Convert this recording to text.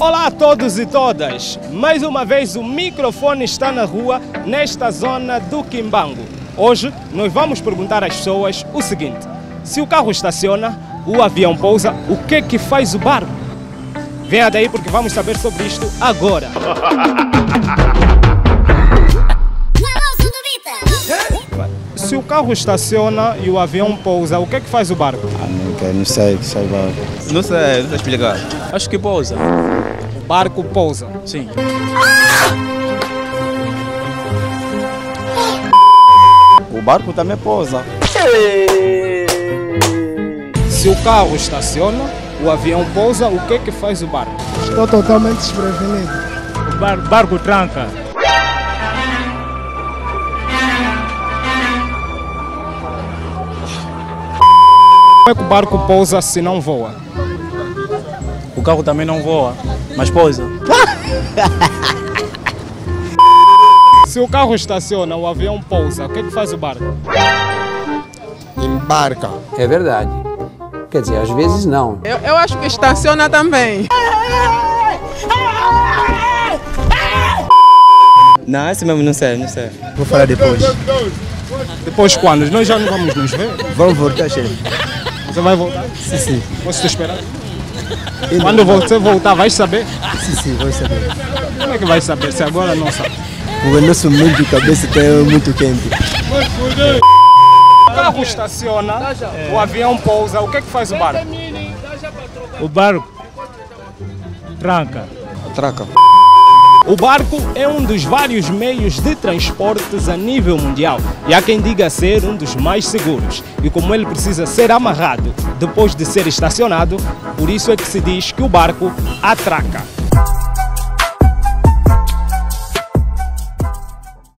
Olá a todos e todas! Mais uma vez o microfone está na rua, nesta zona do Quimbango. Hoje nós vamos perguntar às pessoas o seguinte: se o carro estaciona, o avião pousa, o que é que faz o barco? Venha daí porque vamos saber sobre isto agora. Se o carro estaciona e o avião pousa, o que é que faz o barco? Ah, não, sei, sei lá. Não sei, não sei explicar. Acho que pousa. O barco pousa. Sim. O barco também pousa. Se o carro estaciona, o avião pousa, o que é que faz o barco? Estou totalmente desprevenido. O bar, barco tranca. Como é que o barco pousa se não voa? O carro também não voa, mas pousa. Se o carro estaciona, o avião pousa, o que é que faz o barco? Embarca. É verdade. Quer dizer, às vezes não. Eu, eu acho que estaciona também. Não, esse mesmo não sei, não sei. Vou falar depois. Depois quando? Nós já não vamos nos ver. Vamos voltar, chefe. Você vai voltar? Sim, sim. Posso te esperar? Quando você voltar, vai saber? Sim, sim, vou saber. Como é que vai saber se agora não sabe? O nosso mundo de cabeça está muito quente. O carro estaciona, o avião pousa, o que é que faz o barco? O barco tranca. Traca. O barco é um dos vários meios de transportes a nível mundial e há quem diga ser um dos mais seguros. E como ele precisa ser amarrado depois de ser estacionado, por isso é que se diz que o barco atraca.